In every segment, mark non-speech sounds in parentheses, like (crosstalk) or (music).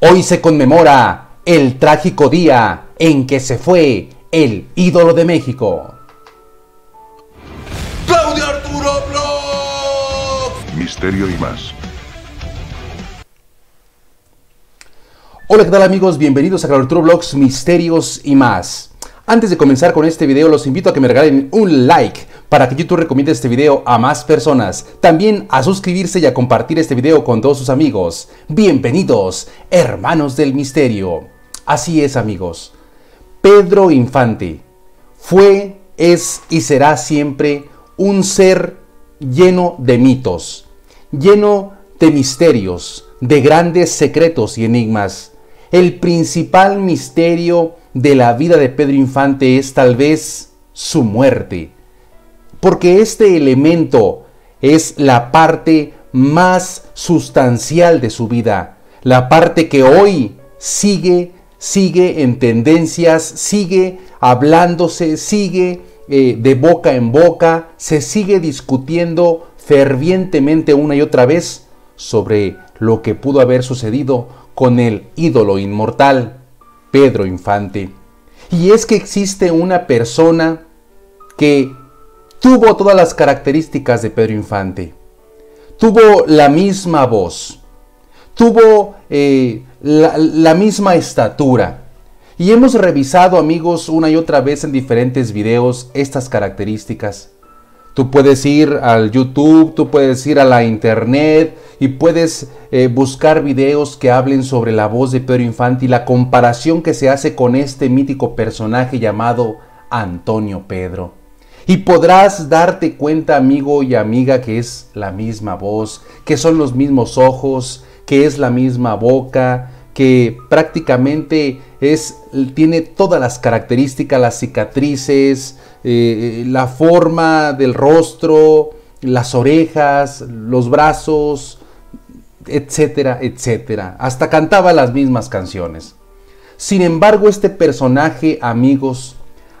Hoy se conmemora el trágico día en que se fue el ídolo de México. Claudio Arturo Blanc. Misterio y más. Hola, ¿qué tal amigos? Bienvenidos a Claudio Arturo Vlogs, Misterios y más. Antes de comenzar con este video, los invito a que me regalen un like para que YouTube recomiende este video a más personas. También a suscribirse y a compartir este video con todos sus amigos. Bienvenidos, hermanos del misterio. Así es, amigos. Pedro Infante fue, es y será siempre un ser lleno de mitos, lleno de misterios, de grandes secretos y enigmas. El principal misterio de la vida de Pedro Infante es tal vez su muerte porque este elemento es la parte más sustancial de su vida, la parte que hoy sigue, sigue en tendencias, sigue hablándose, sigue eh, de boca en boca, se sigue discutiendo fervientemente una y otra vez sobre lo que pudo haber sucedido con el ídolo inmortal, Pedro Infante. Y es que existe una persona que tuvo todas las características de Pedro Infante. Tuvo la misma voz, tuvo eh, la, misma estatura. Y hemos revisado, amigos, una y otra vez en diferentes videos estas características. Tú puedes ir al YouTube, tú puedes ir a la internet y puedes eh, buscar videos que hablen sobre la voz de Pedro Infante y la comparación que se hace con este mítico personaje llamado Antonio Pedro. Y podrás darte cuenta, amigo y amiga, que es la misma voz, que son los mismos ojos, que es la misma boca, que prácticamente es, tiene todas las características, las cicatrices, eh, la forma del rostro, las orejas, los brazos, etcétera, etcétera. Hasta cantaba las mismas canciones. Sin embargo, este personaje, amigos,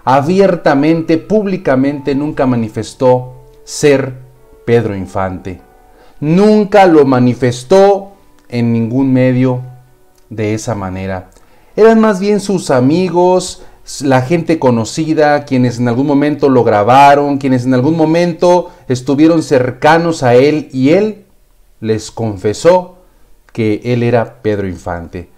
abiertamente, públicamente nunca manifestó ser Pedro Infante. Nunca lo manifestó en ningún medio de esa manera. Eran más bien sus amigos, la gente conocida, quienes en algún momento lo grabaron, quienes en algún momento estuvieron cercanos a él y él les confesó que él era Pedro Infante.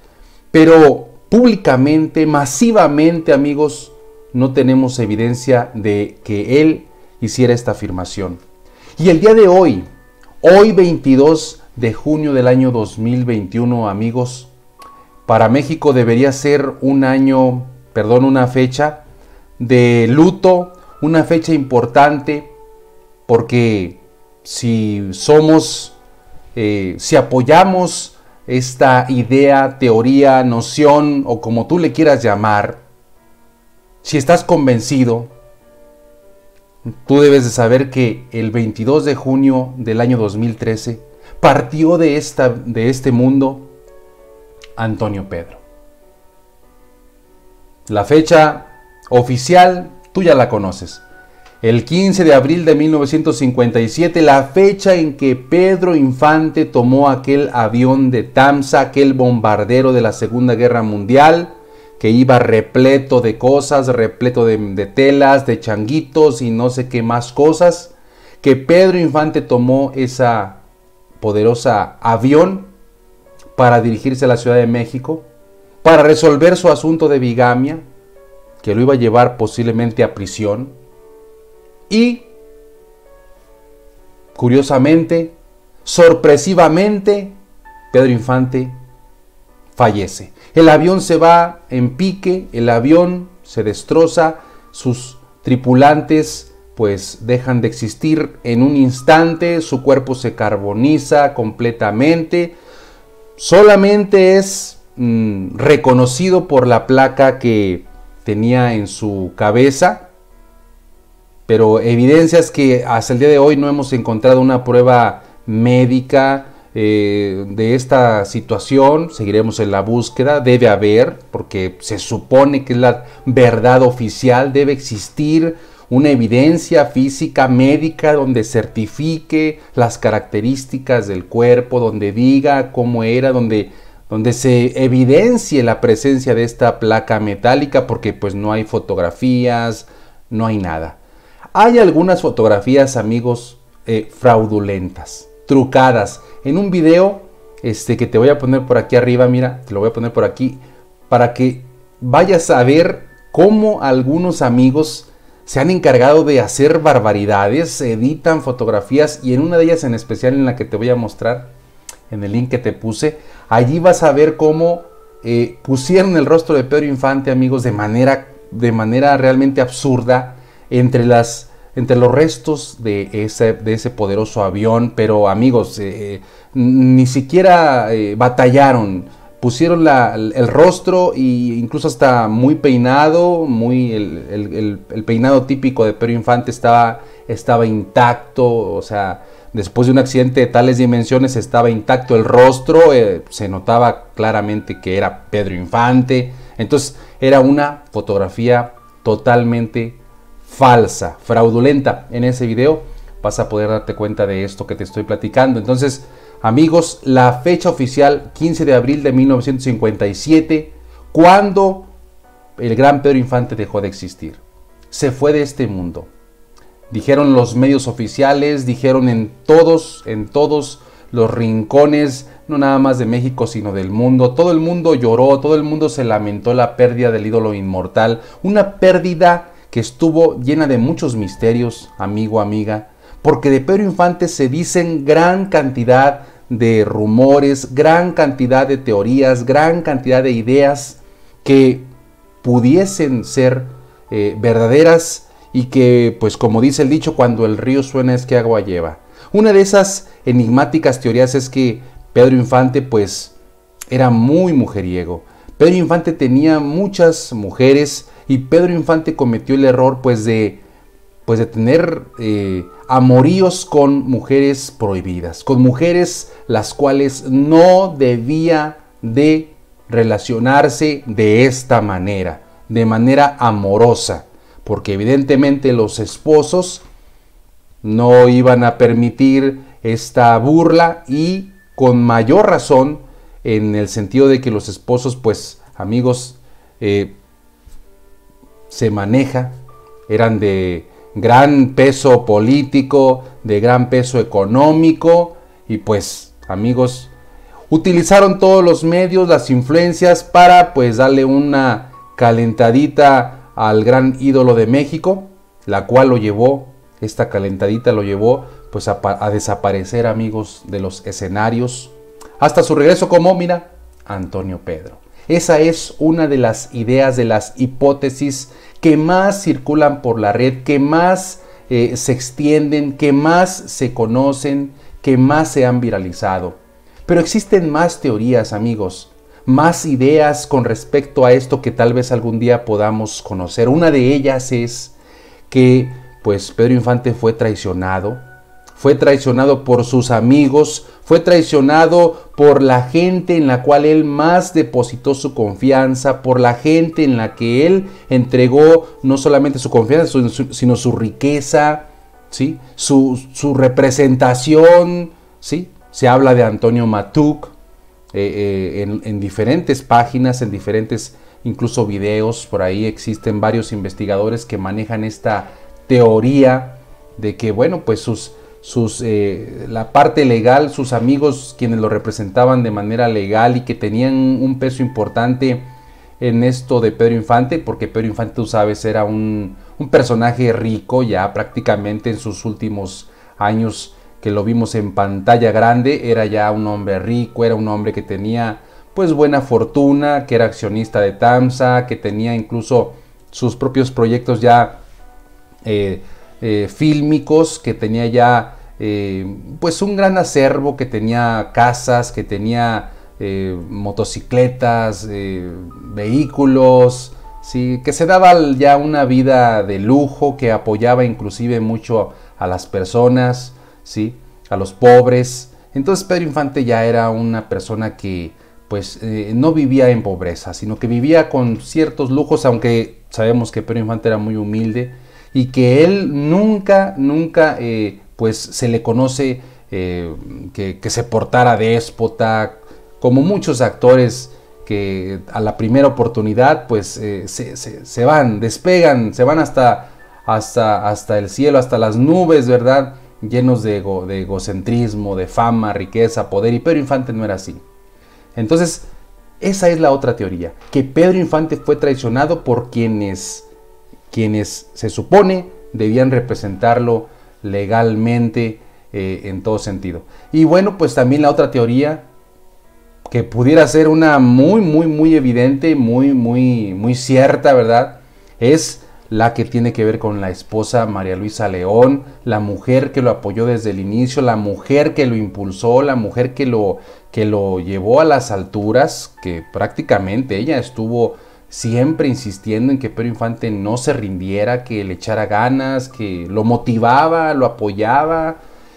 Pero públicamente, masivamente, amigos, no tenemos evidencia de que él hiciera esta afirmación. Y el día de hoy, hoy 22 de junio del año 2021, amigos, para México debería ser un año, perdón, una fecha de luto, una fecha importante, porque si somos, eh, si apoyamos esta idea, teoría, noción o como tú le quieras llamar, si estás convencido, tú debes de saber que el 22 de junio del año 2013 partió de, esta, de este mundo Antonio Pedro. La fecha oficial tú ya la conoces. El 15 de abril de 1957, la fecha en que Pedro Infante tomó aquel avión de Tamsa, aquel bombardero de la Segunda Guerra Mundial, que iba repleto de cosas, repleto de, telas, de changuitos y no sé qué más cosas, que Pedro Infante tomó esa poderosa avión para dirigirse a la Ciudad de México, para resolver su asunto de bigamia, que lo iba a llevar posiblemente a prisión, y, curiosamente, sorpresivamente, Pedro Infante fallece. El avión se va en pique, el avión se destroza, sus tripulantes pues dejan de existir en un instante, su cuerpo se carboniza completamente, solamente es mm, reconocido por la placa que tenía en su cabeza, pero evidencias que hasta el día de hoy no hemos encontrado una prueba médica eh, de esta situación, seguiremos en la búsqueda, debe haber, porque se supone que es la verdad oficial, debe existir una evidencia física médica donde certifique las características del cuerpo, donde diga cómo era, donde donde se evidencie la presencia de esta placa metálica porque pues no hay fotografías, no hay nada. Hay algunas fotografías, amigos, eh, fraudulentas, trucadas. En un video este, que te voy a poner por aquí arriba, mira, te lo voy a poner por aquí, para que vayas a ver cómo algunos amigos se han encargado de hacer barbaridades, editan fotografías y en una de ellas en especial en la que te voy a mostrar, en el link que te puse, allí vas a ver cómo eh, pusieron el rostro de Pedro Infante, amigos, de manera, de manera realmente absurda entre las entre los restos de ese, de ese poderoso avión, pero amigos, eh, ni siquiera eh, batallaron, pusieron el, rostro e incluso hasta muy peinado, muy el, peinado típico de Pedro Infante estaba, estaba intacto, o sea, después de un accidente de tales dimensiones estaba intacto el rostro, eh, se notaba claramente que era Pedro Infante, entonces era una fotografía totalmente falsa, fraudulenta. En ese video vas a poder darte cuenta de esto que te estoy platicando. Entonces, amigos, la fecha oficial 15 de abril de 1957, cuando el gran Pedro Infante dejó de existir. Se fue de este mundo. Dijeron los medios oficiales, dijeron en todos, en todos los rincones, no nada más de México, sino del mundo. Todo el mundo lloró, todo el mundo se lamentó la pérdida del ídolo inmortal. Una pérdida que estuvo llena de muchos misterios, amigo, amiga, porque de Pedro Infante se dicen gran cantidad de rumores, gran cantidad de teorías, gran cantidad de ideas que pudiesen ser eh, verdaderas y que, pues como dice el dicho, cuando el río suena es que agua lleva. Una de esas enigmáticas teorías es que Pedro Infante, pues, era muy mujeriego. Pedro Infante tenía muchas mujeres y Pedro Infante cometió el error pues de, pues de tener eh, amoríos con mujeres prohibidas, con mujeres las cuales no debía de relacionarse de esta manera, de manera amorosa, porque evidentemente los esposos no iban a permitir esta burla y con mayor razón en el sentido de que los esposos pues amigos eh, se maneja, eran de gran peso político, de gran peso económico y pues amigos, utilizaron todos los medios, las influencias para pues darle una calentadita al gran ídolo de México, la cual lo llevó, esta calentadita lo llevó pues a, a desaparecer amigos de los escenarios, hasta su regreso como, mira, Antonio Pedro. Esa es una de las ideas, de las hipótesis que más circulan por la red, que más eh, se extienden, que más se conocen, que más se han viralizado. Pero existen más teorías, amigos, más ideas con respecto a esto que tal vez algún día podamos conocer. Una de ellas es que pues Pedro Infante fue traicionado, fue traicionado por sus amigos, fue traicionado por la gente en la cual él más depositó su confianza, por la gente en la que él entregó no solamente su confianza, sino su riqueza, ¿sí? su, representación. ¿sí? Se habla de Antonio Matuk eh, eh, en diferentes páginas, en diferentes incluso videos, por ahí existen varios investigadores que manejan esta teoría de que, bueno, pues sus sus, eh, la parte legal, sus amigos quienes lo representaban de manera legal y que tenían un peso importante en esto de Pedro Infante, porque Pedro Infante, tú sabes, era un, un personaje rico ya prácticamente en sus últimos años que lo vimos en pantalla grande, era ya un hombre rico, era un hombre que tenía pues buena fortuna, que era accionista de TAMSA, que tenía incluso sus propios proyectos ya eh, eh, fílmicos, que tenía ya eh, pues un gran acervo, que tenía casas, que tenía eh, motocicletas, vehículos, ¿sí? que se daba ya una vida de lujo, que apoyaba inclusive mucho a las personas, ¿sí? a los pobres. Entonces Pedro Infante ya era una persona que pues no vivía en pobreza, sino que vivía con ciertos lujos, aunque sabemos que Pedro Infante era muy humilde, y que él nunca, nunca, eh, pues se le conoce eh, que, se portara déspota, como muchos actores que a la primera oportunidad pues eh, se, van, despegan, se van hasta, hasta, hasta el cielo, hasta las nubes, ¿verdad? Llenos de, de egocentrismo, de fama, riqueza, poder. Y Pedro Infante no era así. Entonces, esa es la otra teoría, que Pedro Infante fue traicionado por quienes, quienes se supone debían representarlo legalmente eh, en todo sentido. Y bueno, pues también la otra teoría que pudiera ser una muy, muy, muy evidente, muy, muy, muy cierta, ¿verdad? Es la que tiene que ver con la esposa María Luisa León, la mujer que lo apoyó desde el inicio, la mujer que lo impulsó, la mujer que lo, que lo llevó a las alturas, que prácticamente ella estuvo siempre insistiendo en que Pedro Infante no se rindiera, que le echara ganas, que lo motivaba, lo apoyaba,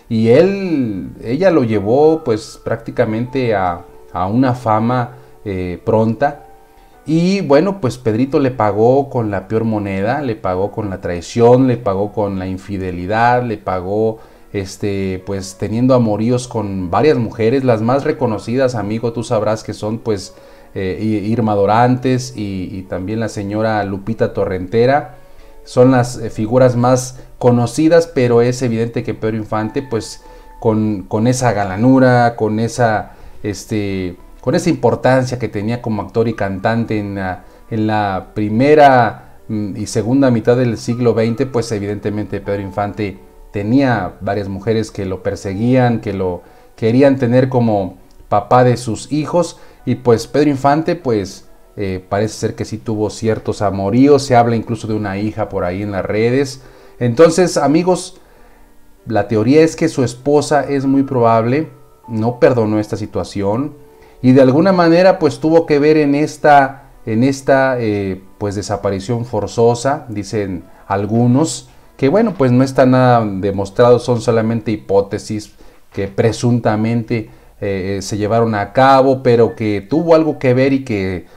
y él, ella lo llevó pues prácticamente a, a una fama eh, pronta. Y bueno, pues Pedrito le pagó con la peor moneda, le pagó con la traición, le pagó con la infidelidad, le pagó este, pues teniendo amoríos con varias mujeres, las más reconocidas, amigo, tú sabrás que son pues eh, Irma Dorantes y, también la señora Lupita Torrentera, son las eh, figuras más conocidas, pero es evidente que Pedro Infante pues con, con esa galanura, con esa este, con esa importancia que tenía como actor y cantante en la, en la primera mm, y segunda mitad del siglo XX, pues evidentemente Pedro Infante tenía varias mujeres que lo perseguían, que lo querían tener como papá de sus hijos y pues Pedro Infante pues eh, parece ser que sí tuvo ciertos amoríos, se habla incluso de una hija por ahí en las redes. Entonces amigos, la teoría es que su esposa es muy probable no perdonó esta situación y de alguna manera pues tuvo que ver en esta, en esta eh, pues desaparición forzosa, dicen algunos, que bueno pues no está nada demostrado, son solamente hipótesis que presuntamente eh, se llevaron a cabo, pero que tuvo algo que ver y que,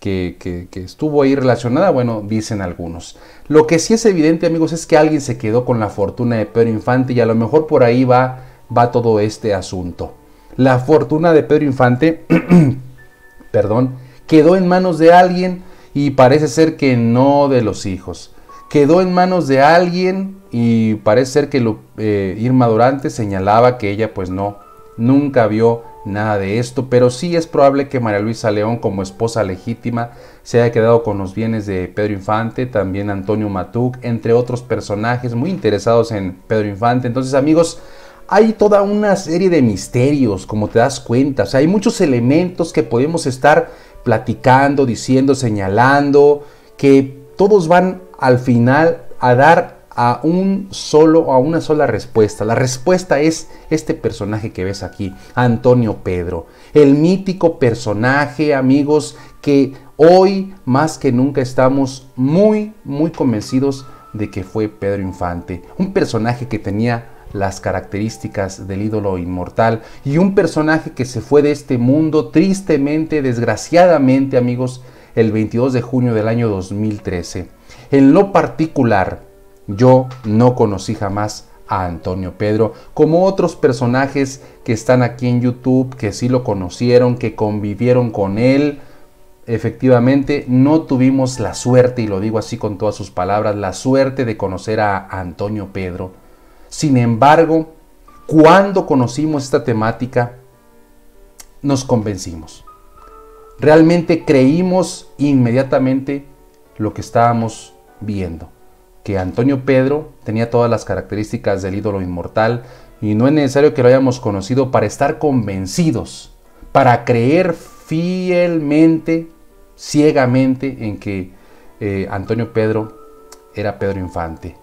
que, que, estuvo ahí relacionada, bueno, dicen algunos. Lo que sí es evidente amigos es que alguien se quedó con la fortuna de Pedro Infante y a lo mejor por ahí va va todo este asunto. La fortuna de Pedro Infante, (clears throat) perdón, quedó en manos de alguien y parece ser que no de los hijos. Quedó en manos de alguien y parece ser que eh, Irma Durante señalaba que ella pues no, nunca vio nada de esto, pero sí es probable que María Luisa León como esposa legítima se haya quedado con los bienes de Pedro Infante, también Antonio Matuc, entre otros personajes muy interesados en Pedro Infante. Entonces amigos, hay toda una serie de misterios, como te das cuenta. O sea, hay muchos elementos que podemos estar platicando, diciendo, señalando, que todos van al final a dar a un solo a una sola respuesta. La respuesta es este personaje que ves aquí, Antonio Pedro, el mítico personaje, amigos, que hoy más que nunca estamos muy muy convencidos de que fue Pedro Infante, un personaje que tenía las características del ídolo inmortal y un personaje que se fue de este mundo tristemente, desgraciadamente amigos, el 22 de junio del año 2013. En lo particular, yo no conocí jamás a Antonio Pedro, como otros personajes que están aquí en YouTube, que sí lo conocieron, que convivieron con él. Efectivamente, no tuvimos la suerte, y lo digo así con todas sus palabras, la suerte de conocer a Antonio Pedro. Sin embargo, cuando conocimos esta temática, nos convencimos. Realmente creímos inmediatamente lo que estábamos viendo, que Antonio Pedro tenía todas las características del ídolo inmortal y no es necesario que lo hayamos conocido para estar convencidos, para creer fielmente, ciegamente en que eh, Antonio Pedro era Pedro Infante.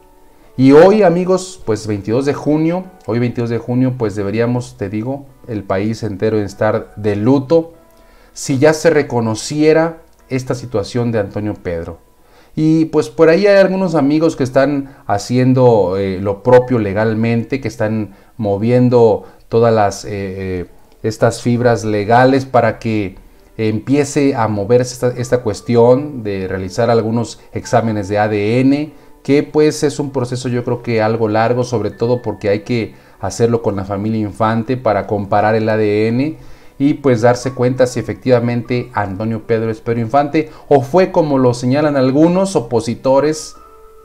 Y hoy, amigos, pues 22 de junio, hoy 22 de junio, pues deberíamos, te digo, el país entero estar de luto si ya se reconociera esta situación de Antonio Pedro. Y pues por ahí hay algunos amigos que están haciendo eh, lo propio legalmente, que están moviendo todas las eh, eh, estas fibras legales para que empiece a moverse esta, esta cuestión de realizar algunos exámenes de ADN que pues es un proceso yo creo que algo largo, sobre todo porque hay que hacerlo con la familia infante para comparar el ADN y pues darse cuenta si efectivamente Antonio Pedro es Pedro Infante o fue como lo señalan algunos opositores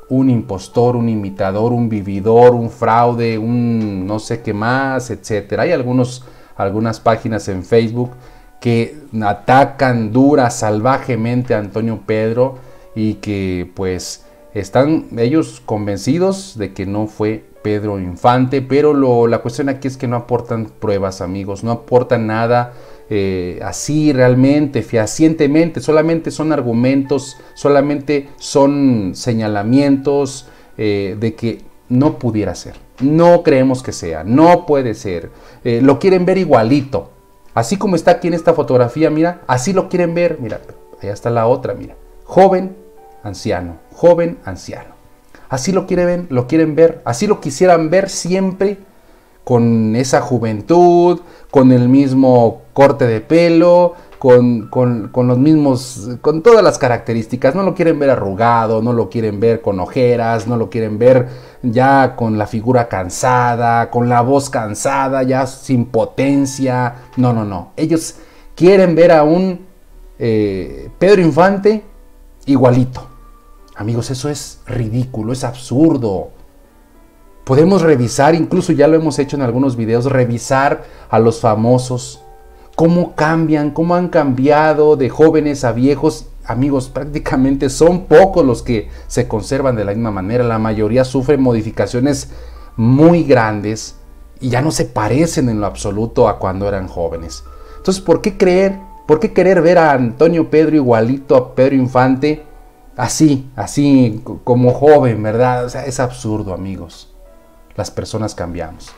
un impostor, un imitador, un vividor, un fraude, un no sé qué más, etcétera. Hay algunos, algunas páginas en Facebook que atacan dura, salvajemente a Antonio Pedro y que pues están ellos convencidos de que no fue Pedro Infante, pero la cuestión aquí es que no aportan pruebas, amigos, no aportan nada eh, así realmente, fehacientemente, solamente son argumentos, solamente son señalamientos eh, de que no pudiera ser. No creemos que sea, no puede ser. Eh, lo quieren ver igualito. Así como está aquí en esta fotografía, mira, así lo quieren ver. Mira, allá está la otra, mira. Joven, anciano, joven, anciano. Así lo quieren ver, lo quieren ver, así lo quisieran ver siempre con esa juventud, con el mismo corte de pelo, con, los mismos, con todas las características. No lo quieren ver arrugado, no lo quieren ver con ojeras, no lo quieren ver ya con la figura cansada, con la voz cansada, ya sin potencia. No, no, no. Ellos quieren ver a un eh, Pedro Infante igualito. Amigos, eso es ridículo, es absurdo. Podemos revisar, incluso ya lo hemos hecho en algunos videos, revisar a los famosos, cómo cambian, cómo han cambiado de jóvenes a viejos. Amigos, prácticamente son pocos los que se conservan de la misma manera. La mayoría sufren modificaciones muy grandes y ya no se parecen en lo absoluto a cuando eran jóvenes. Entonces, ¿por qué creer? ¿Por qué querer ver a Antonio Pedro igualito a Pedro Infante? Así, así como joven, ¿verdad? O sea, es absurdo, amigos. Las personas cambiamos.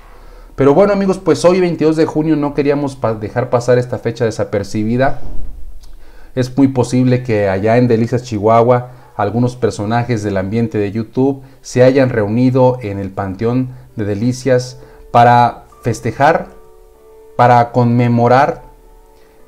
Pero bueno, amigos, pues hoy 22 de junio no queríamos dejar pasar esta fecha desapercibida. Es muy posible que allá en Delicias, Chihuahua, algunos personajes del ambiente de YouTube se hayan reunido en el Panteón de Delicias para festejar, para conmemorar,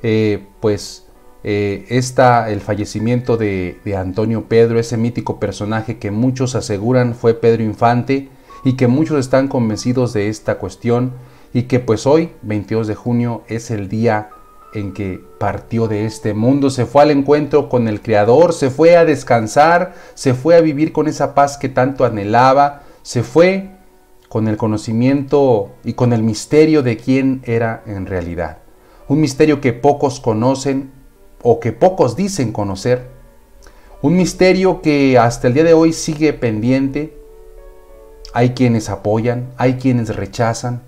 eh, pues, eh, está el fallecimiento de, Antonio Pedro, ese mítico personaje que muchos aseguran fue Pedro Infante y que muchos están convencidos de esta cuestión y que pues hoy, 22 de junio, es el día en que partió de este mundo, se fue al encuentro con el Creador, se fue a descansar, se fue a vivir con esa paz que tanto anhelaba, se fue con el conocimiento y con el misterio de quién era en realidad. Un misterio que pocos conocen o que pocos dicen conocer. Un misterio que hasta el día de hoy sigue pendiente. Hay quienes apoyan, hay quienes rechazan.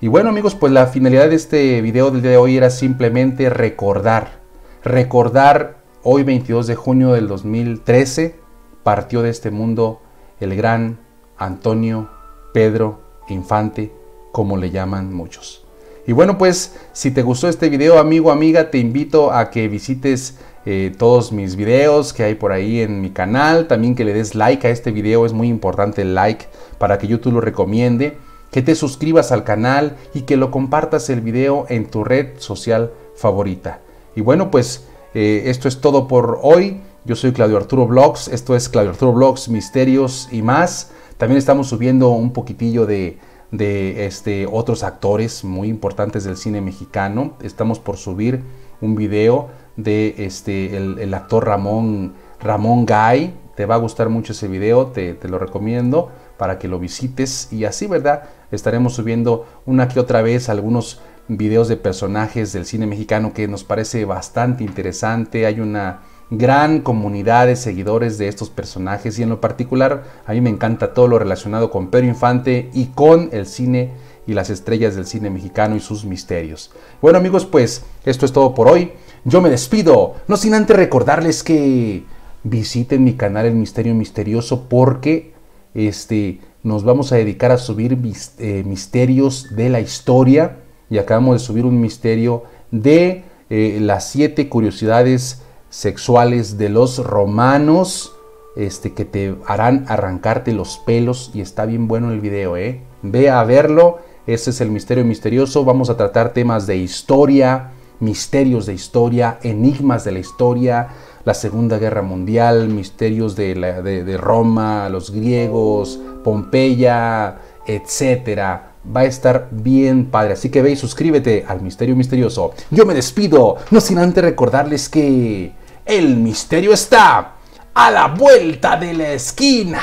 Y bueno amigos, pues la finalidad de este video del día de hoy era simplemente recordar, recordar hoy 22 de junio del 2013 partió de este mundo el gran Antonio Pedro Infante, como le llaman muchos. Y bueno, pues si te gustó este video, amigo, amiga, te invito a que visites eh, todos mis videos que hay por ahí en mi canal. También que le des like a este video, es muy importante el like para que YouTube lo recomiende. Que te suscribas al canal y que lo compartas el video en tu red social favorita. Y bueno, pues eh, esto es todo por hoy. Yo soy Claudio Arturo Vlogs, esto es Claudio Arturo Vlogs, Misterios y más. También estamos subiendo un poquitillo de de este, otros actores muy importantes del cine mexicano. Estamos por subir un video de este, el, actor Ramón, Ramón Gay. Te va a gustar mucho ese video, te, te, lo recomiendo para que lo visites. Y así, ¿verdad? Estaremos subiendo una que otra vez algunos videos de personajes del cine mexicano que nos parece bastante interesante. Hay una gran comunidad de seguidores de estos personajes y en lo particular a mí me encanta todo lo relacionado con Pedro Infante y con el cine y las estrellas del cine mexicano y sus misterios. Bueno amigos, pues esto es todo por hoy. Yo me despido, no sin antes recordarles que visiten mi canal El Misterio Misterioso porque este, nos vamos a dedicar a subir eh, misterios de la historia y acabamos de subir un misterio de eh, las siete curiosidades sexuales de los romanos este, que te harán arrancarte los pelos y está bien bueno el video, ¿eh? Ve a verlo, ese es el misterio misterioso, vamos a tratar temas de historia, misterios de historia, enigmas de la historia, la Segunda Guerra Mundial, misterios de, de Roma, los griegos, Pompeya, etcétera va a estar bien padre. Así que ve y suscríbete al Misterio Misterioso. Yo me despido, no sin antes recordarles que el misterio está a la vuelta de la esquina.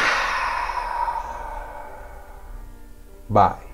Bye.